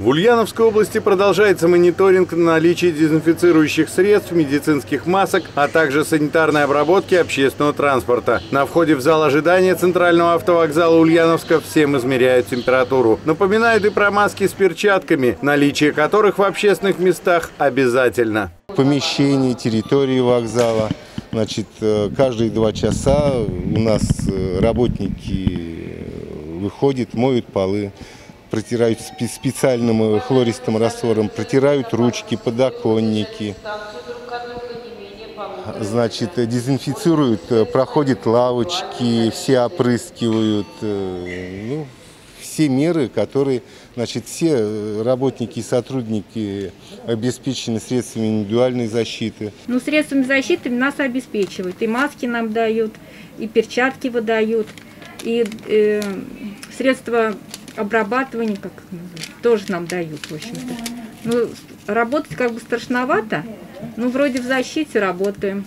В Ульяновской области продолжается мониторинг на наличие дезинфицирующих средств, медицинских масок, а также санитарной обработки общественного транспорта. На входе в зал ожидания центрального автовокзала Ульяновска всем измеряют температуру. Напоминают и про маски с перчатками, наличие которых в общественных местах обязательно. помещении, территории вокзала. Значит, э, каждые два часа у нас э, работники э, выходят, моют полы, протирают спе- специальным э, хлористым раствором, протирают ручки, подоконники. Значит, э, дезинфицируют, э, проходят лавочки, все опрыскивают. Ну, все меры, которые, значит, все работники и сотрудники обеспечены средствами индивидуальной защиты. Ну, средствами защиты нас обеспечивают. И маски нам дают, и перчатки выдают, и э, средства обрабатывания, как их называют, тоже нам дают, в общем-то. Ну, работать как бы страшновато, ну, вроде в защите работаем.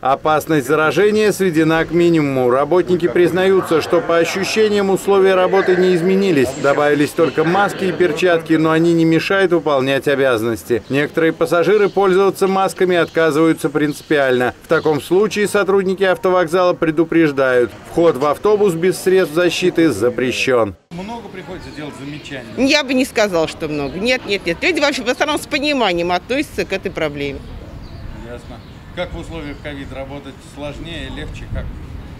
Опасность заражения сведена к минимуму. Работники признаются, что по ощущениям условия работы не изменились. Добавились только маски и перчатки, но они не мешают выполнять обязанности. Некоторые пассажиры пользоваться масками отказываются принципиально. В таком случае сотрудники автовокзала предупреждают, вход в автобус без средств защиты запрещен. Приходится делать замечаний. Я бы не сказал, что много. Нет, нет, нет. Люди вообще в основном с пониманием относятся к этой проблеме. Ясно. Как в условиях ковид работать сложнее, легче, как?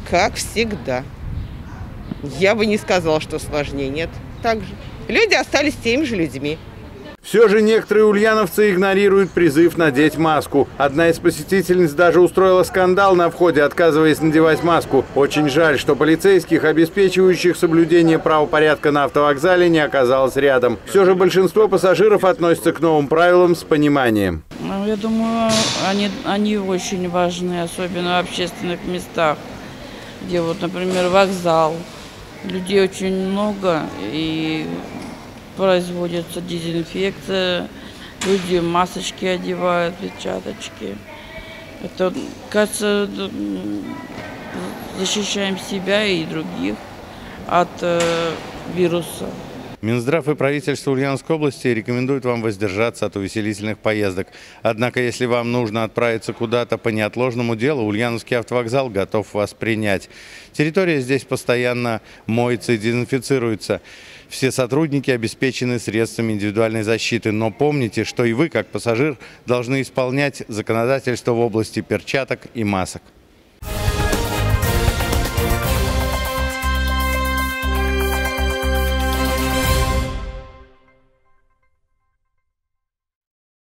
Как всегда. Я бы не сказала, что сложнее. Нет, так же. Люди остались теми же людьми. Все же некоторые ульяновцы игнорируют призыв надеть маску. Одна из посетительниц даже устроила скандал на входе, отказываясь надевать маску. Очень жаль, что полицейских, обеспечивающих соблюдение правопорядка на автовокзале, не оказалось рядом. Все же большинство пассажиров относятся к новым правилам с пониманием. Ну, Я думаю, они, они очень важны, особенно в общественных местах, где вот, например, вокзал. Людей очень много, и производится дезинфекция, люди масочки одевают, перчаточки. Это, кажется, защищаем себя и других от э, вируса. Минздрав и правительство Ульяновской области рекомендуют вам воздержаться от увеселительных поездок. Однако, если вам нужно отправиться куда-то по неотложному делу, Ульяновский автовокзал готов вас принять. Территория здесь постоянно моется и дезинфицируется. Все сотрудники обеспечены средствами индивидуальной защиты. Но помните, что и вы, как пассажир, должны исполнять законодательство в области перчаток и масок.